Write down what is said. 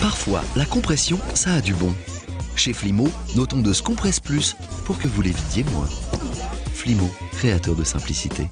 Parfois, la compression, ça a du bon. Chez Flimo, nos se compresse plus pour que vous les vidiez moins. Flimo, créateur de simplicité.